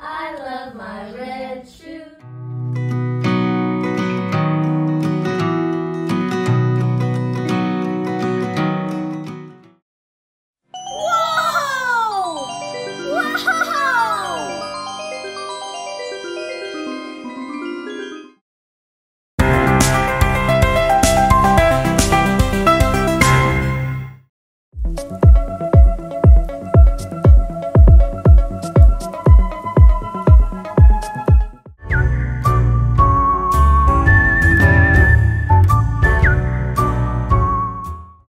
I love my red shoe.